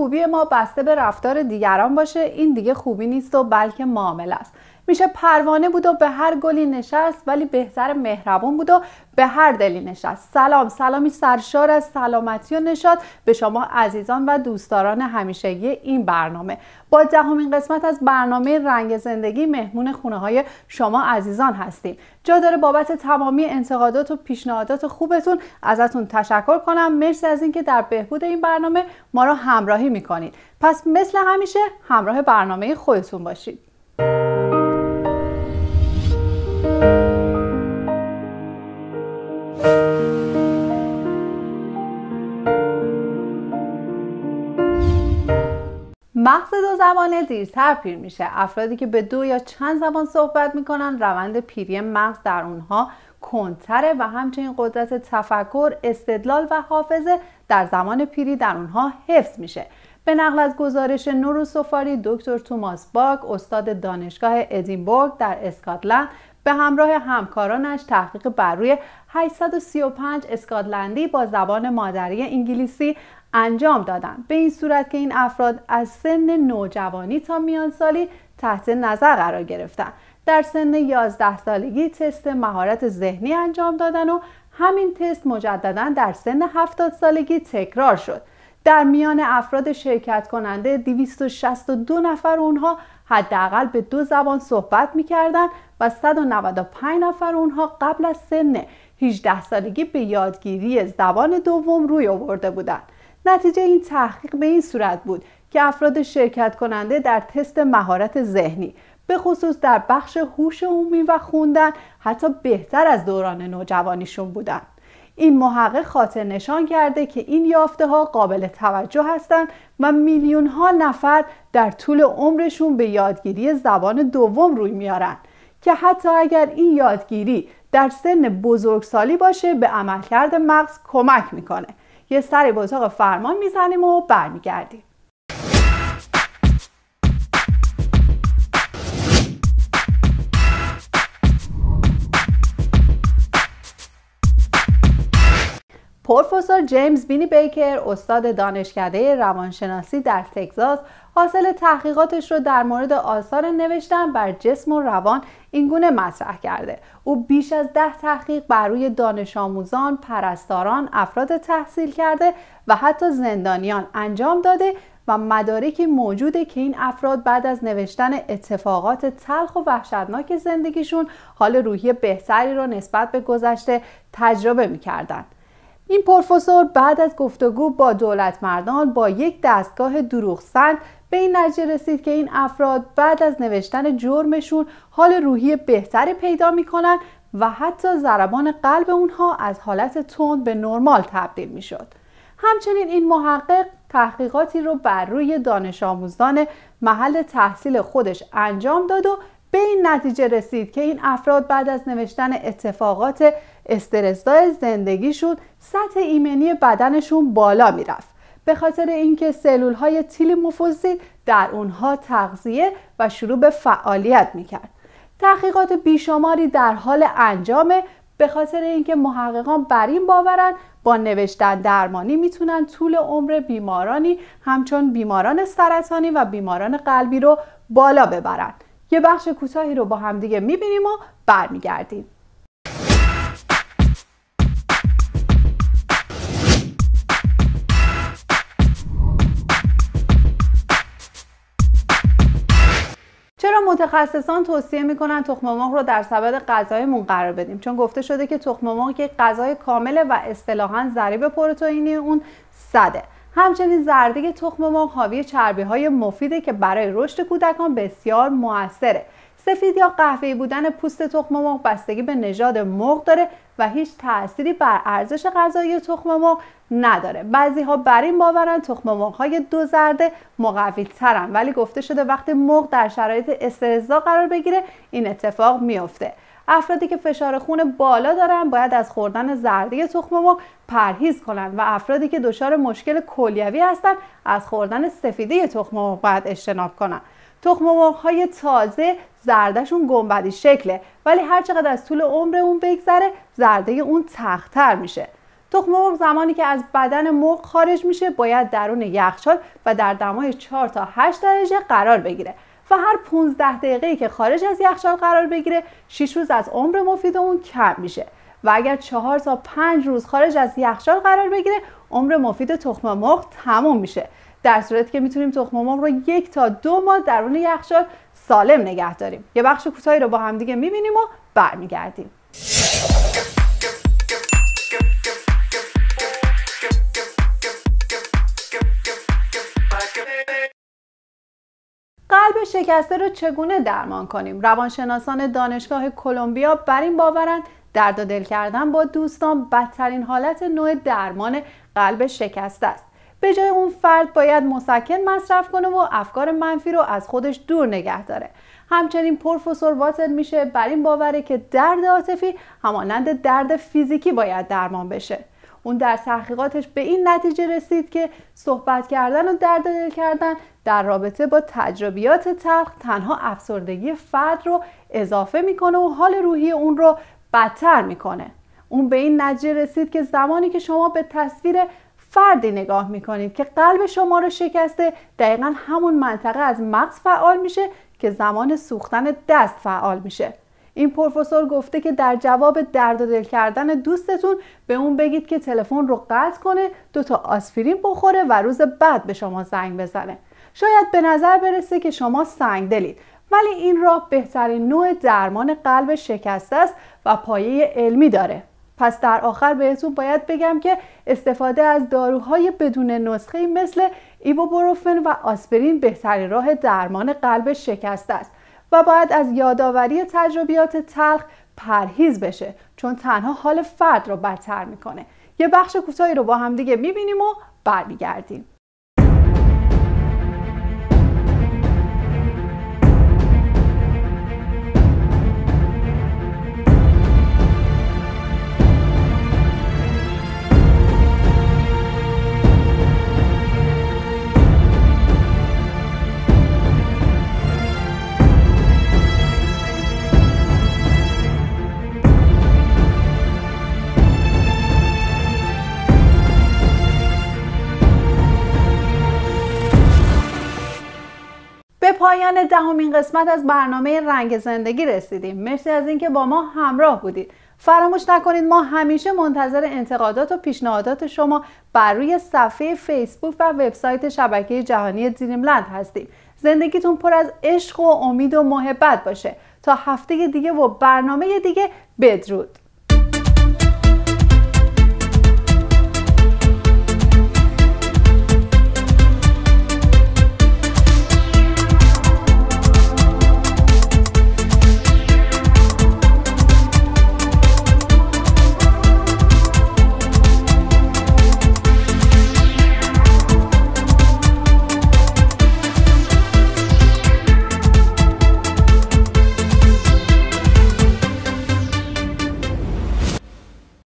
خوبی ما بسته به رفتار دیگران باشه این دیگه خوبی نیست و بلکه معامله است. میشه پروانه بود و به هر گلی نشست ولی بهتر مهربون بود و به هر دلی نشست. سلام سلامی سرشار از سلامتی و نشاد به شما عزیزان و دوستداران همیشگی این برنامه. با دهمین قسمت از برنامه رنگ زندگی مهمون خونه های شما عزیزان هستیم. جا داره بابت تمامی انتقادات و پیشنهادات خوبتون ازتون تشکر کنم. مرسی از اینکه در بهبود این برنامه ما را همراهی می‌کنید. پس مثل همیشه همراه برنامه خودتون باشید. دیرتر پیر میشه. افرادی که به دو یا چند زبان صحبت می‌کنن روند پیری مغز در اونها کنتره و همچنین قدرت تفکر استدلال و حافظه در زمان پیری در اونها حفظ میشه. به نقل از گزارش نوروسوفاری دکتر توماس باک استاد دانشگاه ادینبورگ در اسکاتلند به همراه همکارانش تحقیق بر روی 835 اسکاتلندی با زبان مادری انگلیسی انجام دادند به این صورت که این افراد از سن نوجوانی تا میان سالی تحت نظر قرار گرفتن. در سن 11 سالگی تست مهارت ذهنی انجام دادن و همین تست مجددا در سن 70 سالگی تکرار شد. در میان افراد شرکت کننده 262 نفر اونها حداقل به دو زبان صحبت می‌کردن و 195 نفر اونها قبل از سن 18 سالگی به یادگیری زبان دوم روی آورده بودند. نتیجه این تحقیق به این صورت بود که افراد شرکت کننده در تست مهارت ذهنی به خصوص در بخش هوش عمومی و خوندن حتی بهتر از دوران نوجوانیشون بودند. این محقق خاطر نشان کرده که این یافته ها قابل توجه هستند و میلیون ها نفر در طول عمرشون به یادگیری زبان دوم روی میارن که حتی اگر این یادگیری در سن بزرگسالی باشه به عملکرد مغز کمک می‌کنه. یه سری به اتاق فرمان می‌زنیم و برمیگردیم. جیمز بینی بیکر استاد دانشکده روانشناسی در تگزاس حاصل تحقیقاتش رو در مورد آثار نوشتن بر جسم و روان اینگونه مطرح کرده او بیش از ده تحقیق بر روی دانش آموزان، پرستاران، افراد تحصیل کرده و حتی زندانیان انجام داده و مدارکی موجوده که این افراد بعد از نوشتن اتفاقات تلخ و وحشتناک زندگیشون حال روحی بهتری رو نسبت به گذشته تجربه می‌کردند. این پروفسور بعد از گفتگو با دولت مردان با یک دستگاه دروغسند به این نتیجه رسید که این افراد بعد از نوشتن جرمشون حال روحی بهتری پیدا می‌کنن و حتی ضربان قلب اونها از حالت تند به نرمال تبدیل می‌شد. همچنین این محقق تحقیقاتی رو بر روی دانش آموزان محل تحصیل خودش انجام داد و به این نتیجه رسید که این افراد بعد از نوشتن اتفاقات استرسزای زندگی شد سطح ایمنی بدنشون بالا می‌رفت. به خاطر اینکه سلول های تیل مفوزی در اونها تغذیه و شروع به فعالیت می‌کرد. تحقیقات بیشماری در حال انجامه به خاطر اینکه محققان بر این باورن با نوشتن درمانی می‌تونن طول عمر بیمارانی همچون بیماران سرطانی و بیماران قلبی رو بالا ببرن. یه بخش کوتاهی رو با همدیگه می‌بینیم و برمیگردیم. چرا متخصصان توصیه می‌کنن تخم مرغ رو در سبد غذایمون قرار بدیم؟ چون گفته شده که تخم مرغ یک غذای کامله و اصطلاحا ضریب پروتئینی اون صده. همچنین زردگی تخم مرغ حاوی چربی های مفیده که برای رشد کودکان بسیار موثره. سفید یا قهوه‌ای بودن پوست تخم مرغ بستگی به نژاد مرغ داره و هیچ تأثیری بر ارزش غذایی تخم مرغ نداره. بعضی ها بر این باورن تخم مرغ های دو زرده مقوی ترن ولی گفته شده وقتی مرغ در شرایط استرزا قرار بگیره این اتفاق میافته. افرادی که فشار خون بالا دارن باید از خوردن زردی تخم مرغ پرهیز کنند و افرادی که دچار مشکل کلیوی هستن از خوردن سفیده تخم مرغ باید اجتناب کنند. تخم های تازه زردشون گنبدی شکله ولی هر چقدر از طول عمر اون بگذره زرده اون تختر میشه. تخم مرغ زمانی که از بدن مرغ خارج میشه باید درون یخچال و در دمای 4 تا 8 درجه قرار بگیره. و هر 15 دقیقه که خارج از یخچال قرار بگیره 6 روز از عمر مفید اون کم میشه. و اگر 4 تا 5 روز خارج از یخچال قرار بگیره عمر مفید تخم مرغ تموم میشه. در صورتی که می‌تونیم تخم مرغ رو یک تا دو ماه درون یخچال سالم نگه داریم. یه بخش کوتاهی رو با همدیگه می‌بینیم و برمیگردیم. شکسته رو چگونه درمان کنیم؟ روانشناسان دانشگاه کلمبیا بر این باورند درد و دل کردن با دوستان بدترین حالت نوع درمان قلب شکسته است. به جای اون فرد باید مسکن مصرف کنه و افکار منفی رو از خودش دور نگه داره. همچنین پروفسور واتر میشه بر این باوره که درد عاطفی همانند درد فیزیکی باید درمان بشه. اون در تحقیقاتش به این نتیجه رسید که صحبت کردن و درد دل کردن در رابطه با تجربیات تلخ تنها افسردگی فرد رو اضافه می‌کنه و حال روحی اون رو بدتر می‌کنه. اون به این نتیجه رسید که زمانی که شما به تصویر فردی نگاه می‌کنید که قلب شما رو شکسته دقیقا همون منطقه از مغز فعال میشه که زمان سوختن دست فعال میشه. این پروفسور گفته که در جواب درد و دل کردن دوستتون به اون بگید که تلفن رو قطع کنه دو تا آسپرین بخوره و روز بعد به شما زنگ بزنه. شاید به نظر برسه که شما سنگ دلید ولی این راه بهترین نوع درمان قلب شکسته است و پایه علمی داره. پس در آخر بهتون باید بگم که استفاده از داروهای بدون نسخه مثل ایبوبروفن و آسپرین بهترین راه درمان قلب شکسته است. و باید از یادآوری تجربیات تلخ پرهیز بشه چون تنها حال فرد رو بدتر می‌کنه. یه بخش کوتاهی رو با همدیگه می‌بینیم و برمیگردیم. پایان دهمین قسمت از برنامه رنگ زندگی رسیدیم. مرسی از اینکه با ما همراه بودید. فراموش نکنید ما همیشه منتظر انتقادات و پیشنهادات شما بر روی صفحه فیسبوک و وبسایت شبکه جهانی دریملند هستیم. زندگیتون پر از عشق و امید و محبت باشه. تا هفته دیگه و برنامه دیگه بدرود.